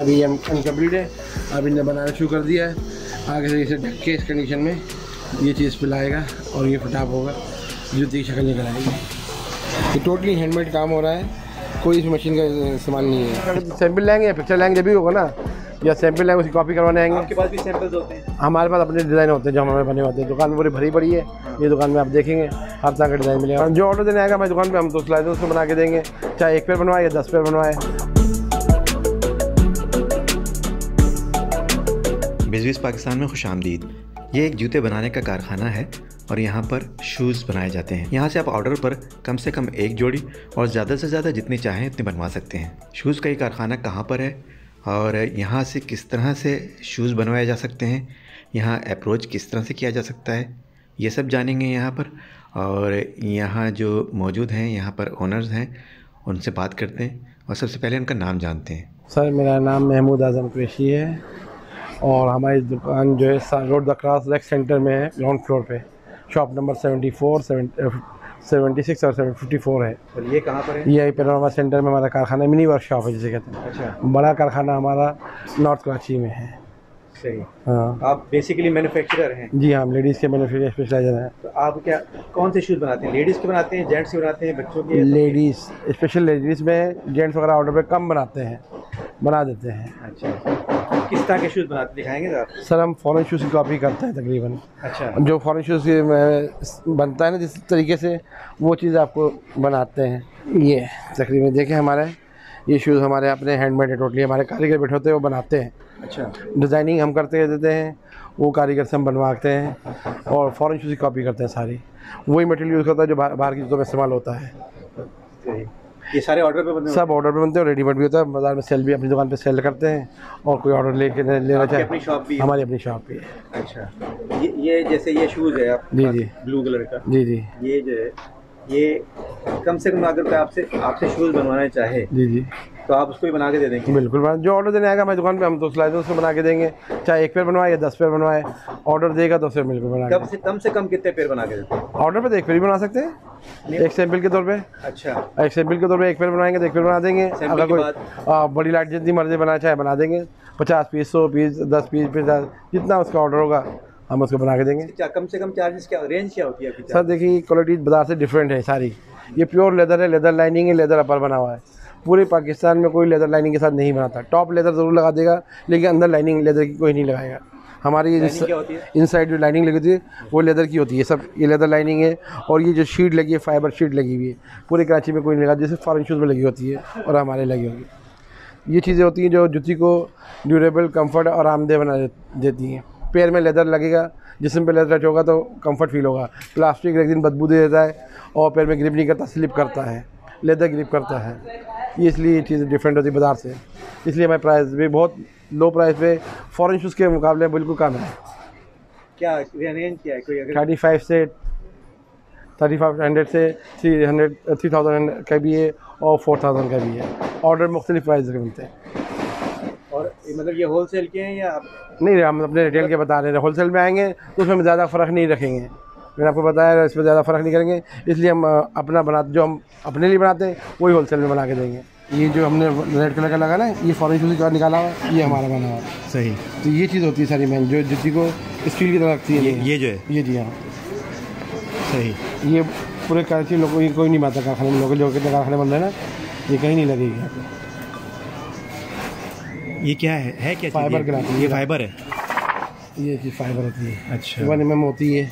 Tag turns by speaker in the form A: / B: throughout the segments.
A: अभी ये अनकम्प्लीट है। अभी इन्हें बनाना शुरू कर दिया है। आगे से इसे ढक के इस कंडीशन में ये चीज़ पिलाएगा और ये फटाप होगा। जूती की शक्ल निकल आएगी। ये टोटली हैंडमेड काम हो रहा है। कोई इस मशीन का इस्तेमाल नहीं है। सैंपल लेंगे या पिक्चर लेंगे जब भी होगा ना या सैंपल लेंगे उसकी कॉपी करवाने आएँगे।
B: आपके पास भी सैंपल्स होते हैं।
A: हमारे पास अपने डिज़ाइन होते हैं जो हमारे बने होते हैं। दुकान में पूरी भरी पड़ी है। ये दुकान में आप देखेंगे हर तरह का डिज़ाइन मिलेगा जो ऑर्डर देने आएगा हमारी दुकान पर हम तो सिलाई उसको बना के देंगे। चाहे एक पेड़ बनवाए या दस पेड़ बनवाए।
C: बिजविस पाकिस्तान में खुश आमदीद। ये एक जूते बनाने का कारखाना है और यहाँ पर शूज़ बनाए जाते हैं। यहाँ से आप ऑर्डर पर कम से कम एक जोड़ी और ज़्यादा से ज़्यादा जितनी चाहें उतनी बनवा सकते हैं। शूज़ का ये कारखाना कहाँ पर है और यहाँ से किस तरह से शूज़ बनवाए जा सकते हैं? यहाँ अप्रोच किस तरह से किया जा सकता है? ये सब जानेंगे यहाँ पर और यहाँ जो मौजूद हैं, यहाँ पर ओनर्स हैं, उनसे बात करते हैं और सबसे पहले उनका नाम जानते हैं।
A: सर, मेरा नाम महमूद आज़म कुरैशी है। और हमारी दुकान जो है road the cross rake centre में है ग्राउंड फ्लोर पे। Shop number seventy four seventy six और सेवन फिफ्टी फोर है।
B: और ये कहाँ पर है?
A: ये पेनोरमा सेंटर में हमारा कारखाना मिनी वर्कशॉप है जिसे कहते हैं।
B: अच्छा।
A: बड़ा कारखाना हमारा नॉर्थ कराची में है।
B: सही।
A: हाँ।
B: आप बेसिकली मैन्युफैक्चरर हैं।
A: जी हाँ लेडीज़ के मैनुफेक्चर स्पेशलाइजर हैं।
B: तो आप क्या कौन से शूज़ बनाते हैं? लेडीज़ के बनाते हैं जेंट्स के बनाते हैं बच्चों के?
A: लेडीज़ स्पेशल लेडीज़ में जेंट्स वगैरह ऑर्डर पे कम बनाते हैं बना देते हैं।
B: अच्छा। किस तरह के शूज़ बनाते दिखाएँगे सर
A: सर हम फॉरेन शूज़ की कॉपी करते हैं तकरीबन।
B: अच्छा।
A: जो फॉरेन शूज़ बनता है ना जिस तरीके से वो चीज़ आपको बनाते हैं। ये तकरीबन देखें हमारे ये शूज़ हमारे अपने हैंडमेड है टोटली हमारे कारीगर बैठे होते हैं वो बनाते हैं।
B: अच्छा।
A: डिज़ाइनिंग हम करते देते हैं वो कारीगर से हम बनवाते हैं और फॉरेन शूज़ की कॉपी करते हैं सारी। वही मटेरियल यूज़ करता है जो बाहर बाहर की चीज़ों में इस्तेमाल होता है।
B: ये सारे ऑर्डर पे बने
A: सब ऑर्डर पे बनते हैं रेडीमेड भी होता है। बाज़ार में सेल भी अपनी दुकान पे सेल करते हैं और कोई ऑर्डर लेके लेना चाहे।
B: अपनी शॉप भी
A: हमारी अपनी शॉप भी है।
B: अच्छा। ये ये जैसे ये शूज़ है आप
A: जी, जी।
B: ब्लू कलर का?
A: जी जी।
B: ये जो है ये कम से कम अगर आपसे आपसे शूज़ बनवाना चाहे
A: जी जी।
B: तो आप उसको भी बना के दे देंगे।
A: बिल्कुल जो ऑर्डर देने आएगा हमारी दुकान पे हम तो सिलाई उसको बना के देंगे। चाहे एक पेड़ बनवाए या दस पेड़ बनवाए ऑर्डर देगा तो फिर बिल्कुल बना
B: कम से कम से कम कितने पेड़ बना के देते हैं?
A: ऑर्डर पे तो एक पेड़ भी बना सकते हैं। एक सैंपल के तौर पे।
B: अच्छा।
A: एक सैंपल के तौर पे एक पेड़ बनाएँगे तो एक पेड़ बना देंगे। अगर कोई बड़ी लाइट जितनी मर्ज़ी बना चाहे बना देंगे। पचास पीस सौ पीस दस पीस पचास जितना उसका ऑर्डर होगा हम उसको बना के देंगे।
B: क्या कम से कम चार्जेस क्या रेंज क्या होती है
A: सर देखिए क्वालिटी बाज़ार से डिफरेंट है सारी। ये प्योर लेदर है लेदर लाइनिंग है लेदर अपर बना हुआ है। पूरे पाकिस्तान में कोई लेदर लाइनिंग के साथ नहीं बनाता। टॉप लेदर ज़रूर लगा देगा लेकिन अंदर लाइनिंग लेदर की कोई नहीं लगाएगा। हमारी ये
B: है?
A: इनसाइड जो लाइनिंग लगी होती है वो लेदर की होती है। सब ये लेदर लाइनिंग है और ये जो शीट लगी है फाइबर शीट लगी हुई है। पूरे कराची में कोई नहीं लगा जैसे फॉरन शूज़ में लगी होती है और हमारे लगी होगी। ये चीज़ें होती हैं जो जूती को ड्यूरेबल कंफर्ट और आरामदेह बना देती हैं। पैर में लेदर लगेगा जिसम पे लेदर टच होगा तो कंफर्ट फील होगा। प्लास्टिक एक दिन बदबू दे देता है और पैर में ग्रिप नहीं करता स्लिप करता है। लेदर ग्रिप करता है। ये इसलिए ये चीज़ें डिफरेंट होती है बाज़ार से। इसलिए हमारे प्राइस भी बहुत लो प्राइस पे फॉरेन शूज़ के मुकाबले बिल्कुल कम है।
B: क्या रेंज क्या है? कोई
A: थर्टी फाइव से थर्टी फाइव हंड्रेड से थ्री हंड्रेड थ्री थाउज़ेंड का भी है और फोर थाउज़ेंड का भी है। ऑर्डर मुख्तलिफ़ प्राइस के मिलते हैं।
B: और मतलब ये होल सेल के हैं या
A: नहीं हम अपने रिटेल के बता रहे हैं। होल सेल में आएँगे तो उसमें ज़्यादा फ़र्क नहीं रखेंगे। मैंने आपको बताया इसमें ज़्यादा फ़र्क नहीं करेंगे। इसलिए हम अपना बना जो हम अपने लिए बनाते हैं वही होलसेल में बना के देंगे। ये जो हमने रेड कलर का लगा ना ये फॉरन शूज़ का निकाला हुआ है, ये हमारा बना हुआ
C: सही।
A: तो ये चीज़ होती है सारी मैन जो जूती को स्टील की तरह रखती है।
C: ये ये जो है।
A: ये जी हाँ।
C: सही।
A: ये पूरे कराची लोगों ये कोई नहीं बनाता कारखाने में लोग जो कितने कारखाने बन रहे हैं ना ये कहीं नहीं लगेगी। आपको।
C: ये क्या है है क्या
A: फाइबर? ग्राफ,
C: ये फाइबर है?
A: ये चीज़ फाइबर होती है।
C: अच्छा।
A: वन एम होती है।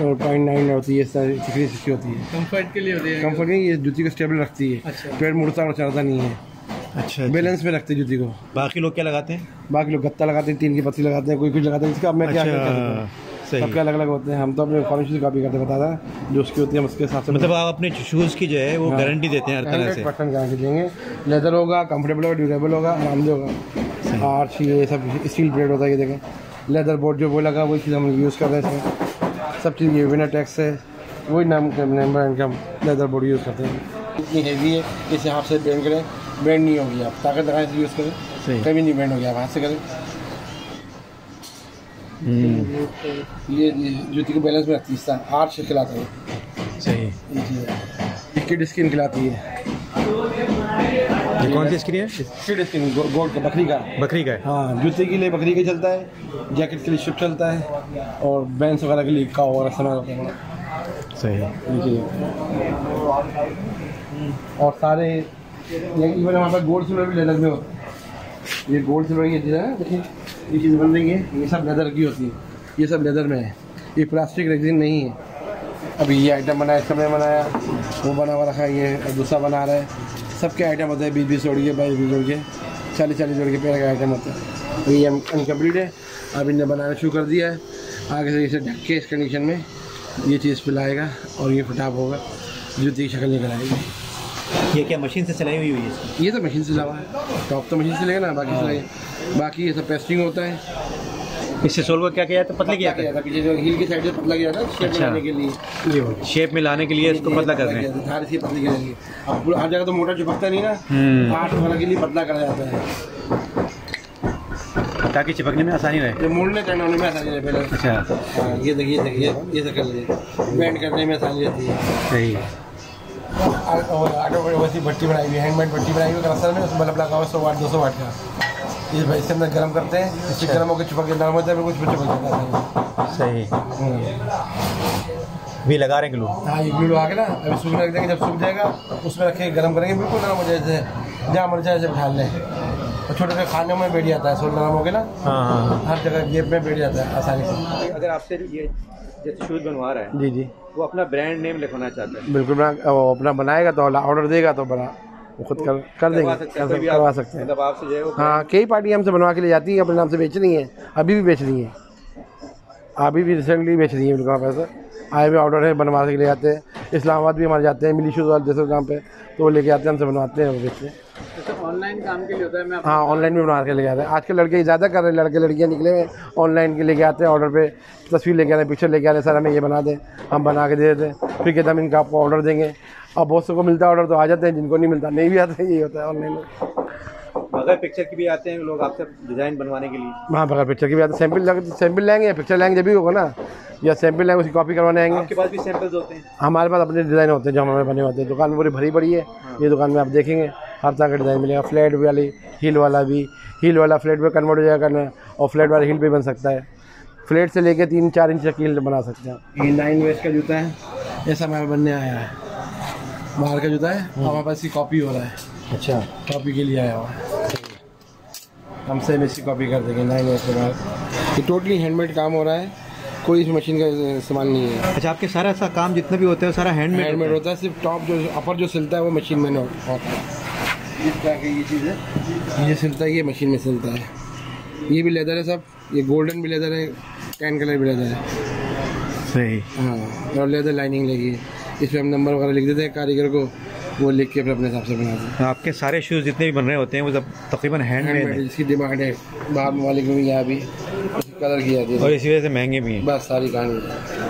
A: और पॉइंट नाइन होती है तरह सिक्सटी सिक्सटी होती है।
B: कंफर्ट के लिए होते हैं।
A: कंफर्ट नहीं ये जूती को स्टेबल रखती है।
B: अच्छा।
A: पेड़ मुड़ता और चढ़ता नहीं है।
C: अच्छा
A: बैलेंस में रखते है जूती को।
C: बाकी लोग क्या लगाते हैं?
A: बाकी लोग गत्ता लगाते हैं तीन की पत्ती लगाते हैं कोई कुछ लगाते हैं इसका मैं क्या
C: अच्छा
A: सबके अलग अलग होते हैं। हम तो अपने फॉरन शूज़ कॉपी करते बता रहा जो उसकी होती है हम उसके हिसाब से
C: मतलब आप अपने शूज़ की जो है वो गारंटी देते हैं हर तरह से।
A: परसेंट गारंटी देंगे। लेदर होगा कंफर्टेबल होगा ड्यूरेबल होगा आरामदेह होगा। आर्च ये सब स्टील प्लेट होता है ये देखें। लेदर बोर्ड जो वो लगा वही चीज़ हम यूज़ कर रहे हैं। सब चीज़ ये विनर टैक्स है वही नाम नंबर इनका हम लेदर बोर्ड यूज़ करते हैं। इतनी हैवी है इस हाथ से बैंड करें बैंड नहीं होगी आप। ताकत लगाने से यूज़ करें। कभी नहीं बेंड होगी आप हाथ से करें।
C: हम्म,
A: ये ये जूती को बैलेंस में रखती है तरह आर्च खिलाता है।
C: सही।
A: ये चीज़ है। लिक्विड स्किन खिलाती है।
D: ये कौन सी स्क्रीन है
A: स्क्रीन गोल्ड का बकरी का।
D: बकरी का है।
A: हाँ जूते के लिए बकरी का चलता है जैकेट के लिए शिप चलता है और बैंस वगैरह के लिए का वगैरह है।
D: सही।
A: और सारे ये इवन हमारे पास गोल्ड सिल्वर भी लेदर में होता है। ये गोल्ड सिल्वर ये चीज़ है देखिए ये चीज़ बन रही है ये सब लेदर की होती है। ये सब लेदर में है। ये प्लास्टिक रेजिन नहीं है। अभी ये आइटम बनाया इसका बनाया वो बना हुआ रखा है ये दूसरा बना रहा है। सबके आइटम होते हैं बीस बीस जोड़ के बाईस बीस जोड़ के चालीस चालीस जोड़ के पेड़ का आइटम होता है। ये अनकम्प्लीट है अब इन्हें बनाना शुरू कर दिया है। आगे से इसे ढक के इस कंडीशन में ये चीज़ पिलाएगा और ये फटाप होगा जूती की शक्ल निकल आएगी।
D: ये क्या मशीन से चलाई हुई हुई है
A: ये तो मशीन से लगा है। टॉप तो मशीन से लेगा ना बाकी से बाकी ये सब पेस्टिंग होता है।
D: इससे सोल को क्या किया जाता है पतले किया जाता
A: पीछे जो हील की साइड से पतला किया था शेप
D: अच्छा।
A: के लिए। ये हो
D: है शेप में लाने के लिए इसको पतला कर रहे हैं।
A: धार से पतली करेंगे अब पूरा हर जगह तो मोटा चिपकता नहीं ना।
D: हम्म।
A: आठ वगैरह के लिए पतला करा जाता है।
D: ताकि चिपकने में आसानी रहे।
A: ये मोड़ने करने में आसानी है पहले।
D: अच्छा।
A: हाँ ये देखिए देखिए ये से कर लीजिए। बैंड करने में आसानी रहती है।
D: सही
A: और- और आटो वैसी भट्टी बनाई हुई हैंडमेड भट्टी बनाई हुई है असल में उसमें बल्ब लगा हुआ सौ वाट दो सौ वाट का। ये भाई इससे अंदर गर्म करते हैं। इससे गर्म होकर चिपक के नरम होता है कुछ चिपक जाता है
D: सही। भी लगा रहे ग्लू?
A: हाँ ये ग्लू लगा के ना अभी सूखने रख देंगे जब सूख जाएगा उसमें रखे गर्म करेंगे बिल्कुल नरम हो जाए जैसे जहाँ मर्ज़ी ऐसे बिठा लें। और छोटे छोटे खाने में बैठ जाता है सोल नरम हो गया ना
D: हाँ हाँ हाँ।
A: हर जगह गेप में बैठ जाता है आसानी से।
B: अगर आपसे ये जैसे शूज़ बनवा रहा है
A: जी जी।
B: वो अपना ब्रांड नेम लिखवाना चाहता है।
A: बिल्कुल वो अपना बनाएगा तो ऑर्डर देगा तो बना। वो खुद कर कर देंगे
B: करवा सकते हैं
A: करवा सकते हैं।
B: मतलब है
A: कई पार्टी हमसे बनवा के ले जाती है अपने नाम से बेच रही हैं अभी भी बेच रही हैं। अभी भी रिसेंटली बेच रही हैं उनका पैसा। आए हुए ऑर्डर है बनवा के ले जाते हैं। इस्लामाबाद भी हमारे जाते हैं मिली शूज़ वाले जैसे काम पे तो वो लेके आते हैं हमसे बनवाते हैं वो बेचते हैं।
E: ऑनलाइन काम के लिए होता है मैं
A: हाँ ऑनलाइन भी बनवा के लेके आते हैं। आजकल लड़के ज़्यादा कर रहे हैं लड़के लड़कियाँ निकले हुए ऑनलाइन के लेके आते हैं ऑर्डर पे तस्वीर लेके आते हैं पिक्चर लेके आते हैं सर हमें ये बना दें हम बना के दे देते हैं। फिर कहते हम इनका आपको ऑर्डर देंगे। अब बहुत से को मिलता है ऑर्डर तो आ जाते हैं जिनको नहीं मिलता नहीं भी आता यही होता है ऑनलाइन में।
B: बगैर पिक्चर के भी आते हैं लोग आपसे डिज़ाइन बनवाने के लिए?
A: वहाँ बगैर पिक्चर की भी आते हैं। सैंपल लग सैंपल लेंगे या पिक्चर लेंगे जब भी होगा ना या सैंपल लेंगे उसकी कॉपी करवाने आएँगे।
B: आपके पास भी सैंपल्स होते हैं?
A: हमारे पास अपने डिज़ाइन होते हैं जो हमारे बने होते हैं। दुकान पूरी भरी पड़ी है ये दुकान में आप देखेंगे हर तरह का डिज़ाइन मिलेगा। फ्लैट वाली हील वाला भी हील वाला फ्लैट पे कन्वर्ट हो जाएगा करना और फ्लैट वाला हील पे बन सकता है। फ्लैट से लेके तीन चार इंच तक की हील बना सकते हैं। ये नाइन वेस्ट का जूता है ऐसा हमारे बनने आया है। बाहर का जूता है हमारे पास इसकी कॉपी हो रहा है।
D: अच्छा।
A: कॉपी के लिए आया हुआ है। हम सेम इसकी कॉपी कर देंगे नाइन वेस्ट के बाद। ये टोटली हैंडमेड काम हो रहा है कोई इस मशीन का इस्तेमाल नहीं है।
D: अच्छा आपके सारा सा काम जितना भी होता है सारा हैंडमेड
A: हैंडमेड होता है सिर्फ़ टॉप जो अपर जो सिलता है वो मशीन में होता है। इस तरह की ये चीज़ है? ये सिलता है ये मशीन में सिलता है। ये भी लेदर है सब ये गोल्डन भी लेदर है टैन कलर भी लेदर है।
D: सही।
A: हाँ और लेदर लाइनिंग लगी है। इस पर हम नंबर वगैरह लिख देते हैं कारीगर को वो लिख के फिर अपने हिसाब से बनाते हैं।
D: आपके सारे शूज़ जितने भी बन रहे होते हैं वो सब तकरीबन हैंडमेड
A: जिसकी
D: हैं
A: इसकी डिमांड है। बाहर ममालिक में भी यहाँ भी कलर की जाती
D: और इसी वजह से महँगे भी हैं?
A: बस सारी कहानी।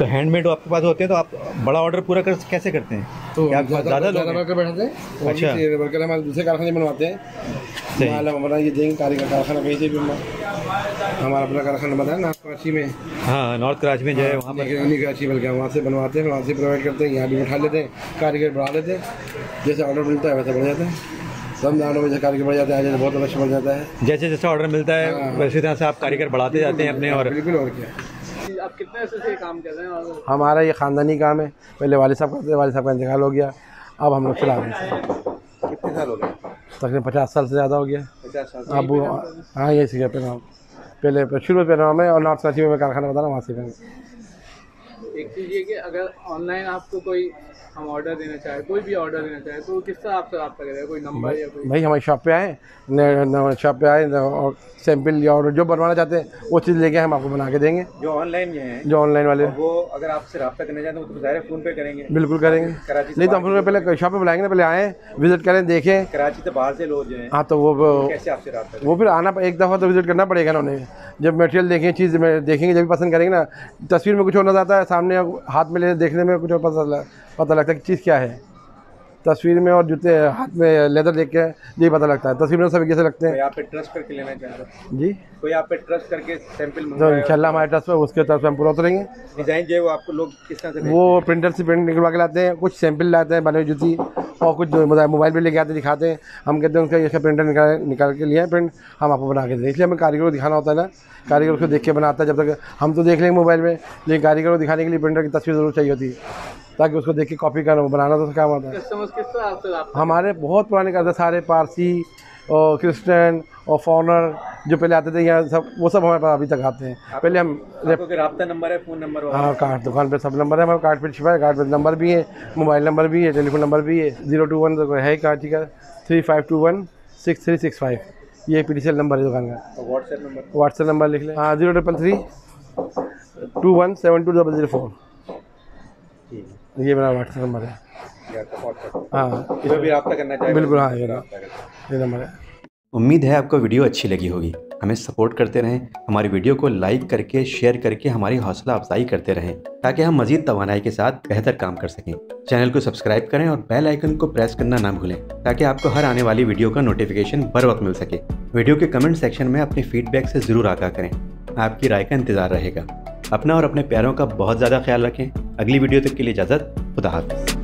D: तो हैंडमेड आपके पास होते हैं तो आप बड़ा ऑर्डर पूरा कर कैसे करते हैं?
A: तो
D: आप ज़्यादा लोग?
A: वर्कर बैठाते हैं
D: अच्छा।
A: वर्कर हमारे दूसरे कारखाने बनवाते हैं। ये देंगे कारखाना कहीं से भी हमारा अपना कारखाना बताया ना कराची में।
D: हाँ नॉर्थ कराची में जो है वहाँ पर
A: नहीं कराची बल्कि वहाँ से बनवाते हैं वहाँ से प्रोवाइड करते हैं यहाँ भी बैठा लेते हैं कारीगर बढ़ा लेते हैं। जैसे ऑर्डर मिलता है वैसे बढ़ जाता है। रमजानों में जैसे कारीगर बढ़ जाता है जैसे बहुत अच्छा बढ़ जाता है।
D: जैसे जैसे ऑर्डर मिलता है
A: हाँ।
D: वैसे तरह से आप कारीगर बढ़ाते जाते हैं अपने और
A: बिल्कुल और क्या।
E: आप कितने अर्से से काम कर रहे हैं
A: हमारा ये ख़ानदानी काम है। पहले वाले साहब करते थे वाले साहब का इंतकाल हो गया। अब हम लोग चला रहे हैं।
B: कितने साल हो गए?
A: तकरीबन पचास साल से ज़्यादा हो गया।
B: पचास साल
A: अब हाँ यही सीखे नाम पहले शुरू में नाम है और नॉर्थ कराची में कारखाना बता रहा हूँ वहाँ से
E: एक चीज़ ये कि अगर ऑनलाइन आपको कोई हम ऑर्डर देना चाहे कोई भी ऑर्डर देना चाहे तो किस तरह आपसे रब्ता करेगा कोई नंबर या कोई
A: भाई हमारी शॉप पे आए शॉप पे आए और सैंपल या और जो बनवाना चाहते हैं वो चीज़ लेके हम आपको बना के देंगे।
B: जो ऑनलाइन ये हैं
A: जो ऑनलाइन वाले।
B: वो अगर आपसे रब्ता करना चाहते हैं तो ज़ाहिर फ़ोन पे करेंगे।
A: बिल्कुल करेंगे। नहीं तो हम लोग पहले शॉप पे बुलाएँगे ना पहले आए विज़िट करें देखें।
B: कराची से बाहर से लोग जो हैं
A: हाँ तो वो
B: कैसे आपसे करें?
A: वो फिर आना एक दफ़ा तो विज़िट करना पड़ेगा ना उन्हें। जब मटेरियल देखें चीज़ देखेंगे जब भी पसंद करेंगे ना तस्वीर में कुछ और नज़र आता है सामने हाथ में लेने देखने में कुछ पता पता लगता है कि चीज़ क्या है। तस्वीर में और जूते हाथ में लेदर देख के यही पता लगता है। तस्वीर में सब कैसे लगते हैं।
E: आप पे ट्रस्ट करके लेना चाह
A: जी।
E: कोई आप पे ट्रस्ट करके सैंपल
A: तो
E: मंगवाए
A: इंशाल्लाह हमारे ट्रस्ट पर उसके तरफ़ से हम पूरा उतरेंगे।
E: डिज़ाइन जो है वो आपको लोग किस तरह से
A: वो प्रिंटर से प्रिंट निकलवा के लाते हैं कुछ सैंपल लाते हैं बने जूती और कुछ मोबाइल पर लेके आते दिखाते हैं। हम कहते हैं उनका ये प्रिंटर निकाल निकाल के लिए प्रिंट हम आपको बना के दें इसलिए हमें कारीगर को दिखाना होता है ना। कारीगर उसको देख के बनाता है जब तक हम तो देख लेंगे मोबाइल में लेकिन कारीगर को दिखाने के लिए प्रिंटर की तस्वीर ज़रूर चाहिए होती है। ताकि उसको देख के कॉपी करना बनाना तो उसका काम आता है। हमारे बहुत पुराने करते सारे पारसी और क्रिश्चियन और फॉरनर जो पहले आते थे यहाँ सब वो सब हमारे पास अभी तक आते हैं। पहले हम
E: रब्ता नंबर है फ़ोन नंबर
A: हाँ कार्ड दुकान पे सब नंबर है हमारे कार्ड पे छिपा है कार्ड पे नंबर भी है मोबाइल नंबर भी है टेलीफोन नंबर भी है ज़ीरो टू वन है कार्ड ठीक है? Three five two one six three six five. ये पी नंबर है दुकान का।
E: WhatsApp number?
A: व्हाट्सएप नंबर लिख लें। हाँ zero triple three two one seven two double zero four.
E: ठीक है।
A: ये मेरा व्हाट्सएप नंबर है। हाँ।
E: भी रब्ता करना चाहिए
A: बिल्कुल हाँ ये ये नंबर है।
C: उम्मीद है आपको वीडियो अच्छी लगी होगी। हमें सपोर्ट करते रहें। हमारी वीडियो को लाइक करके शेयर करके हमारी हौसला अफजाई करते रहें, ताकि हम मजीद तवानाई के साथ बेहतर काम कर सकें। चैनल को सब्सक्राइब करें और बेल आइकन को प्रेस करना ना भूलें, ताकि आपको हर आने वाली वीडियो का नोटिफिकेशन बर वक्त मिल सके। वीडियो के कमेंट सेक्शन में अपने फीडबैक से ज़रूर आगा करें। आपकी राय का इंतज़ार रहेगा। अपना और अपने प्यारों का बहुत ज़्यादा ख्याल रखें। अगली वीडियो तक के लिए इजाज़त, खुदा हाफिज़।